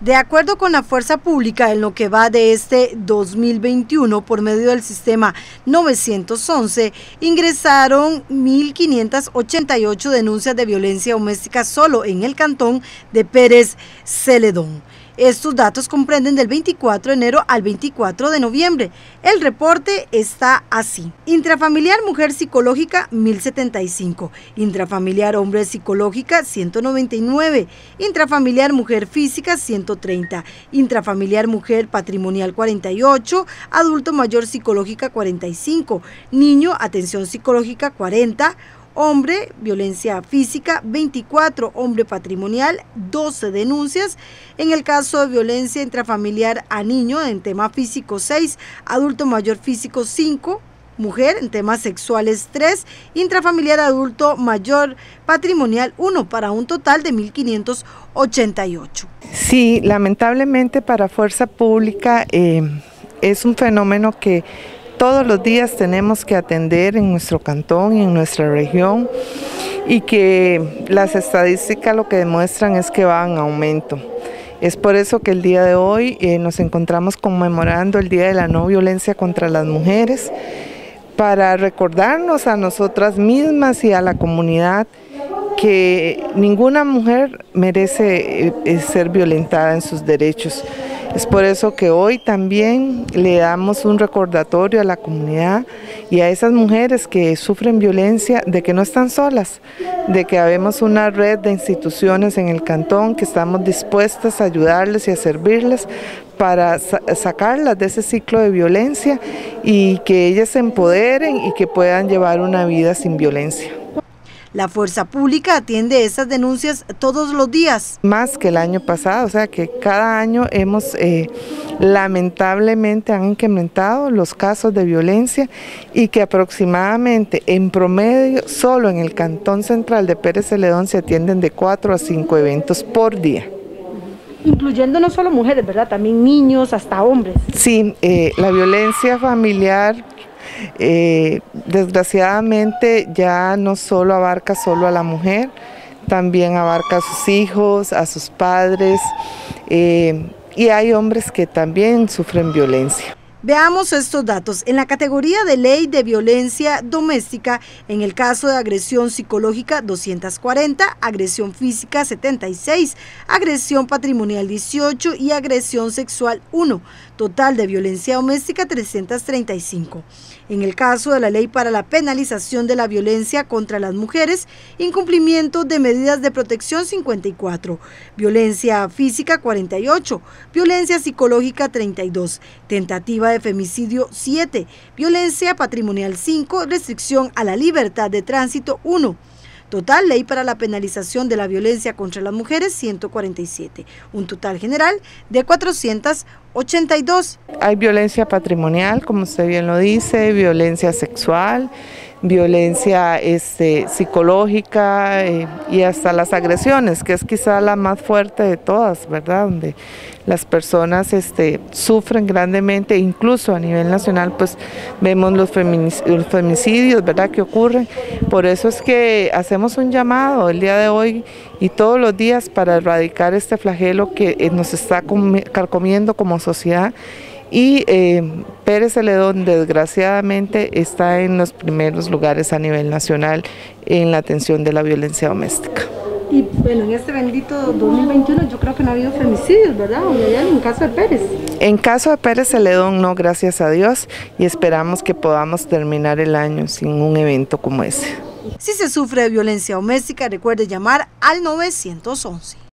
De acuerdo con la Fuerza Pública, en lo que va de este 2021 por medio del sistema 911, ingresaron 1.588 denuncias de violencia doméstica solo en el cantón de Pérez Celedón. Estos datos comprenden del 24 de enero al 24 de noviembre. El reporte está así. Intrafamiliar mujer psicológica 1075, intrafamiliar hombre psicológica 199, intrafamiliar mujer física 130, intrafamiliar mujer patrimonial 48, adulto mayor psicológica 45, niño atención psicológica 40, hombre, violencia física, 24, hombre patrimonial, 12 denuncias. En el caso de violencia intrafamiliar a niño, en tema físico 6, adulto mayor físico 5, mujer en temas sexuales 3, intrafamiliar adulto mayor patrimonial 1, para un total de 1.588. Sí, lamentablemente para Fuerza Pública eh, es un fenómeno que todos los días tenemos que atender en nuestro cantón y en nuestra región y que las estadísticas lo que demuestran es que va en aumento. Es por eso que el día de hoy eh, nos encontramos conmemorando el Día de la No Violencia contra las Mujeres para recordarnos a nosotras mismas y a la comunidad que ninguna mujer merece eh, ser violentada en sus derechos. Es por eso que hoy también le damos un recordatorio a la comunidad y a esas mujeres que sufren violencia de que no están solas, de que habemos una red de instituciones en el cantón que estamos dispuestas a ayudarles y a servirles para sacarlas de ese ciclo de violencia y que ellas se empoderen y que puedan llevar una vida sin violencia. La fuerza pública atiende esas denuncias todos los días. Más que el año pasado, o sea que cada año hemos eh, lamentablemente han incrementado los casos de violencia y que aproximadamente en promedio solo en el Cantón Central de Pérez Celedón se atienden de cuatro a cinco eventos por día incluyendo no solo mujeres, ¿verdad? También niños, hasta hombres. Sí, eh, la violencia familiar eh, desgraciadamente ya no solo abarca solo a la mujer, también abarca a sus hijos, a sus padres eh, y hay hombres que también sufren violencia. Veamos estos datos. En la categoría de ley de violencia doméstica, en el caso de agresión psicológica 240, agresión física 76, agresión patrimonial 18 y agresión sexual 1. Total de violencia doméstica 335. En el caso de la ley para la penalización de la violencia contra las mujeres, incumplimiento de medidas de protección 54, violencia física 48, violencia psicológica 32, tentativa de femicidio 7, violencia patrimonial 5, restricción a la libertad de tránsito 1. Total, ley para la penalización de la violencia contra las mujeres, 147. Un total general de 482. Hay violencia patrimonial, como usted bien lo dice, violencia sexual, violencia este, psicológica eh, y hasta las agresiones, que es quizá la más fuerte de todas, ¿verdad? Donde las personas este, sufren grandemente, incluso a nivel nacional, pues vemos los, femicidios, ¿verdad?, que ocurren. Por eso es que hacemos un llamado el día de hoy y todos los días para erradicar este flagelo que eh, nos está carcomiendo como sociedad y eh, Pérez Celedón desgraciadamente está en los primeros lugares a nivel nacional en la atención de la violencia doméstica. Y bueno, en este bendito 2021 yo creo que no ha habido femicidios, ¿verdad? En caso de Pérez. En caso de Pérez Celedón no, gracias a Dios, y esperamos que podamos terminar el año sin un evento como ese. Si se sufre de violencia doméstica, recuerde llamar al 911.